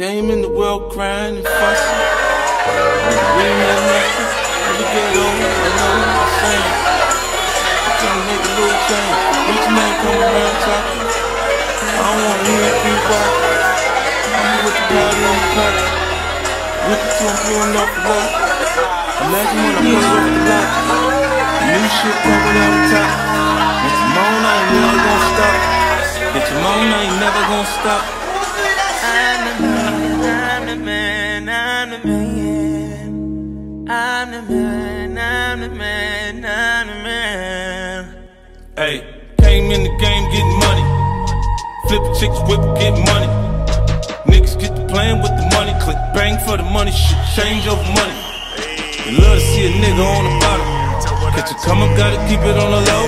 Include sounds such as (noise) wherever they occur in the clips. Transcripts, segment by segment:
came in the world crying and fussing. We ain't had nothing. Never get old, I know what I'm saying. Trying to make a little change. Rich man come around talking. I don't wanna hear it keep walking. I'm with the party on the cut. With the I'm blowing off the road. Imagine when I push off the lot. New shit coming out the top. And tomorrow I ain't never gonna stop. And I ain't never gonna stop. Man, I'm the man. Hey, came in the game getting money. Flip chicks, whip, get money. Niggas get to playing with the money. Click bang for the money. Shit change over money. You love to see a nigga on the bottom. Catch a come up, gotta keep it on the low.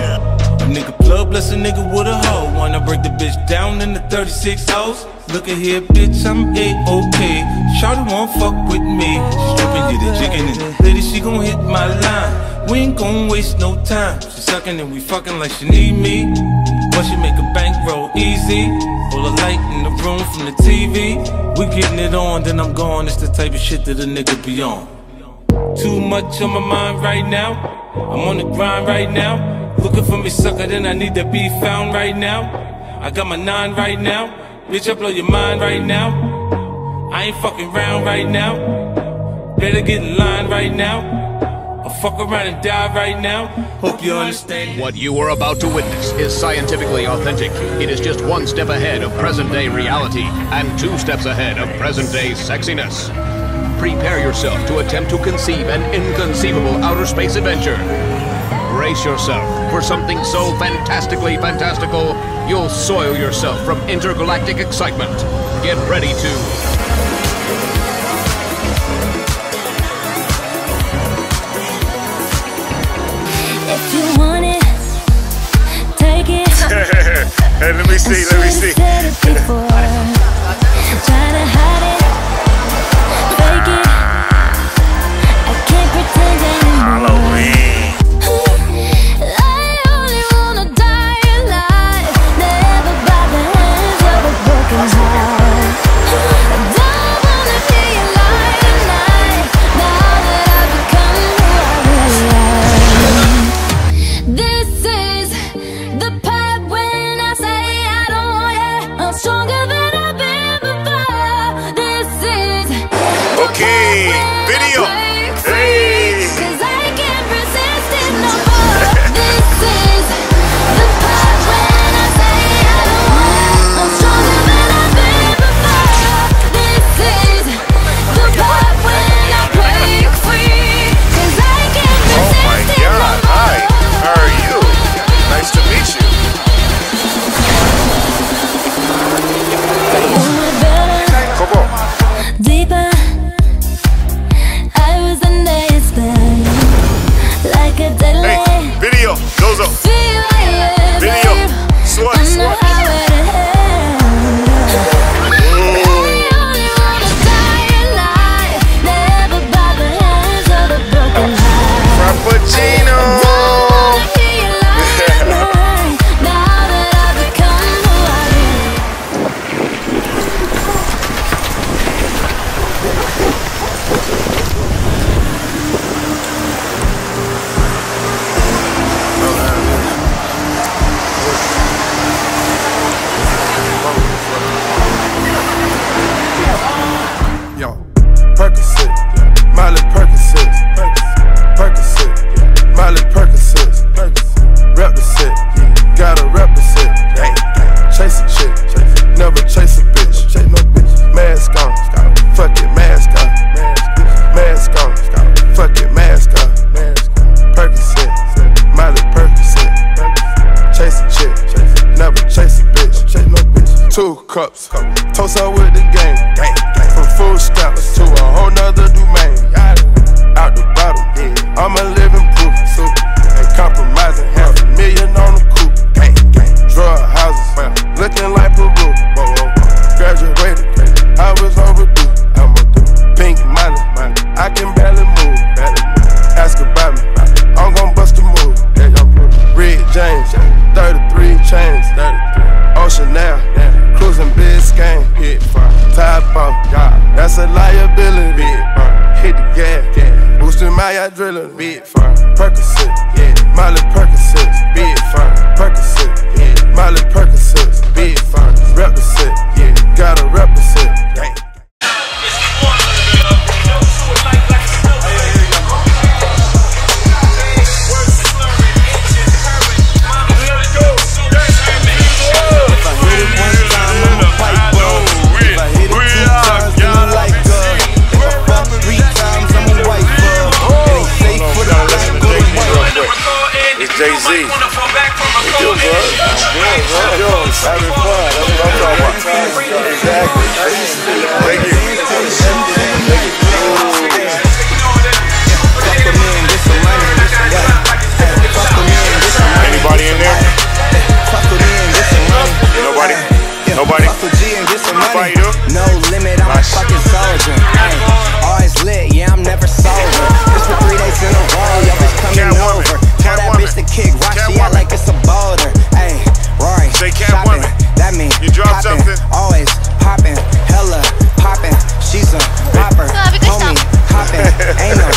A nigga plug, bless a nigga with a hoe. Wanna break the bitch down in the 36 hoes. Look at here, bitch, I'm A-OK. Shawty won't fuck with me. Stripping, get the jigging, and lady, she gon' hit my line. We ain't gon' waste no time. She sucking and we fucking like she need me. But she make a bankroll easy. Full of light in the room from the TV. We getting it on, then I'm gone. It's the type of shit that a nigga be on. Too much on my mind right now. I'm on the grind right now. Looking for me, sucker, then I need to be found right now. I got my nine right now. Bitch, I blow your mind right now. I ain't fucking round right now. Better get in line right now. Fuck around and die right now. Hope you understand. What you are about to witness is scientifically authentic. It is just one step ahead of present day reality and two steps ahead of present day sexiness. Prepare yourself to attempt to conceive an inconceivable outer space adventure. Brace yourself for something so fantastically fantastical, you'll soil yourself from intergalactic excitement. Get ready to you want it, take it. (laughs) hey, let me see, let me see. Toast up Nobody? Fuck a G and get some money. No limit, I'm a fucking soldier. Ay, always lit, yeah, I'm never sober. Just for three days in a row, yo, bitch coming Catwoman. over. Tell that Catwoman. bitch to kick rock, she Catwoman. out like it's a boulder. Ay, Rory, Say shopping. Catwoman. That mean You drop poppin', something? Always popping, hella popping. She's a popper, homie, hopping, (laughs) ain't no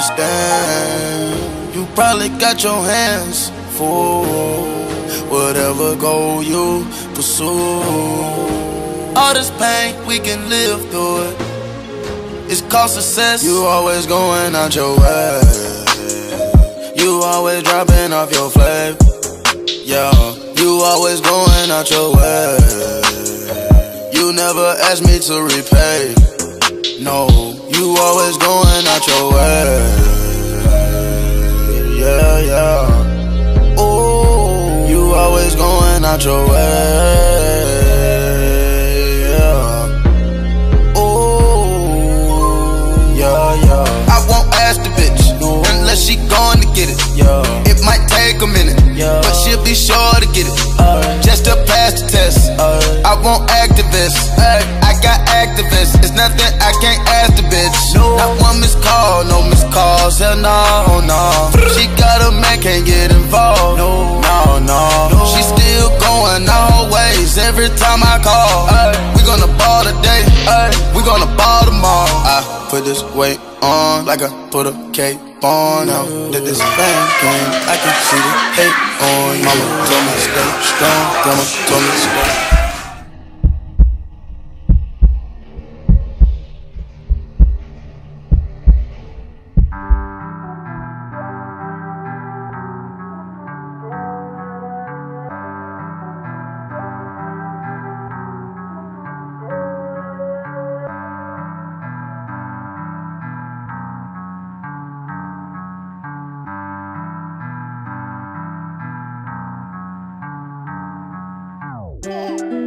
understand. You probably got your hands full. Whatever goal you pursue. All this pain, we can live through it. It's called success. You always going out your way. You always dropping off your flavor. Yeah, you always going out your way. You never ask me to repay. No, you always going out your way. Yeah, yeah. Oh, you always going out your way. Yeah. Oh, yeah, yeah. I won't ask the bitch unless she going to get it. Yeah. It might take a minute, yeah. but she'll be sure to get it. Just to pass the test. I want activists. I got activists. It's nothing I can't ask the bitch. No. Not one miss call, no miss calls. Hell no, no. She got a man, can't get involved. No, no, no. She still going all ways every time I call. We gonna ball today. We gonna ball tomorrow. I put this weight on like I put a cape on. Now that this fame came, I can see the hate on. you. Mama told me stay strong. Grandma told me stay. Música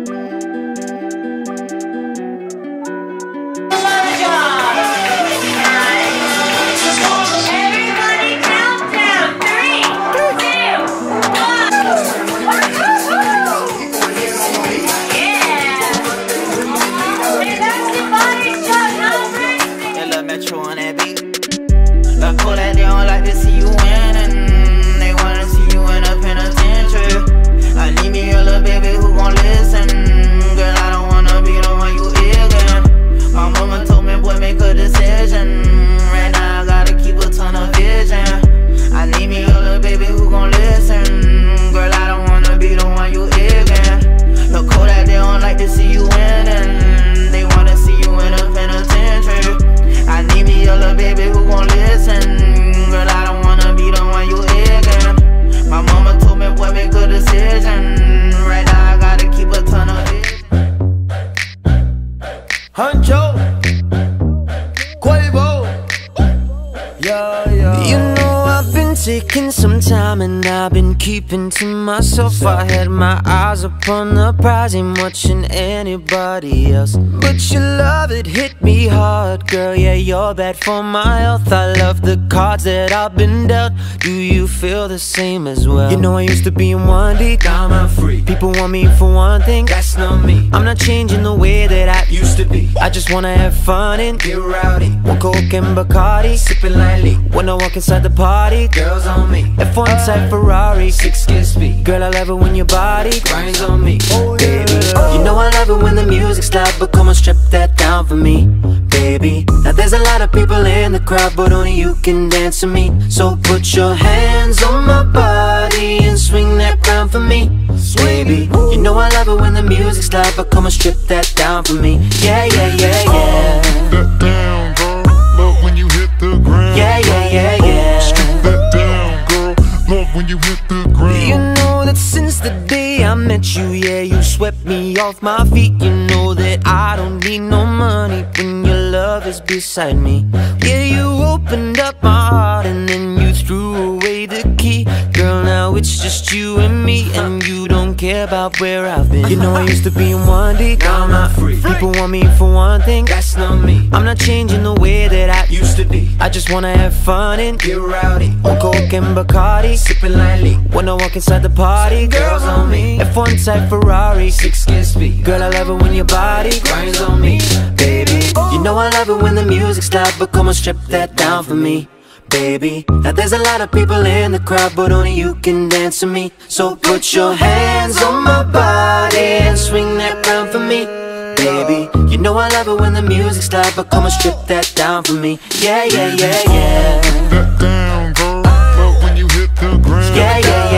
been keeping to myself. I had my eyes upon the prize, ain't watching anybody else. But your love, it hit me hard, girl. Yeah, you're bad for my health. I love the cards that I've been dealt. Do you feel the same as well? You know, I used to be in 1D, now I'm a free. People want me for one thing, that's not me. I'm not changing the way that I used to be. I just wanna have fun and get rowdy. One Coke and Bacardi, sipping lightly. When I walk inside the party, girls on me. F1 type Ferrari, six kiss speed. Girl, I love it when your body grinds on me, baby. You know I love it when the music's loud, but come on, strip that down for me, baby. Now there's a lot of people in the crowd, but only you can dance to me. So put your hands on my body and swing that round for me, baby. You know I love it when the music's loud, but come on, strip that down for me. Yeah, yeah, yeah, yeah. that you hit the ground. You know that since the day I met you, yeah, you swept me off my feet. You know that I don't need no money when your love is beside me. Yeah, you opened up my heart and then you threw away the key. Girl, now it's just you and me, and you don't care about where I've been. You know I used to be in 1D, now I'm not free. People want me for one thing, that's not me. I'm not changing the way that I used to be. I just wanna have fun and get rowdy. On Coke and Bacardi, sipping lightly. When I walk inside the party, girls on me. F1 type Ferrari, six kiss speed. Girl, I love it when your body grinds on me, baby. Oh. You know I love it when the music's loud, but come on, strip that down for me. Baby, now there's a lot of people in the crowd, but only you can dance to me. So put your hands on my body and swing that round for me. Baby, you know I love it when the music's loud, but come and strip that down for me. Yeah, yeah, yeah, yeah. that down, girl. Love when you hit the ground. Yeah, yeah, yeah, yeah.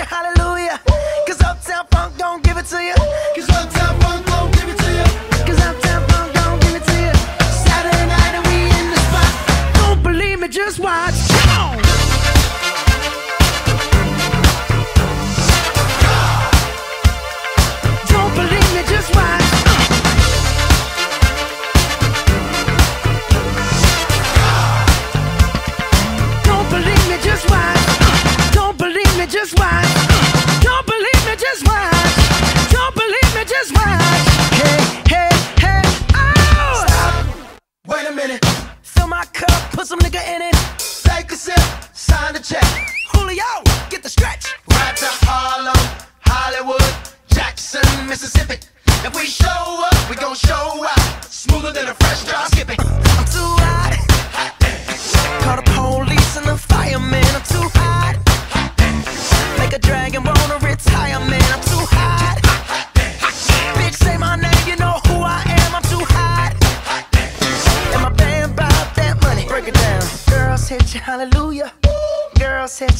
Girls hit you, hallelujah.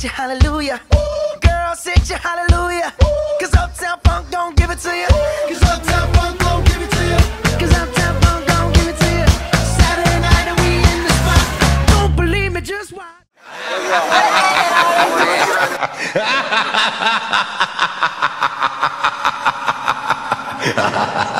your hallelujah. Ooh. Girl, sit your hallelujah. Ooh. Cause Uptown Funk don't give it to you. Cause Uptown Funk don't give it to you. Cause Uptown Funk don't give it to you. Saturday night and we in the spot. Don't believe me, just watch. ha ha ha ha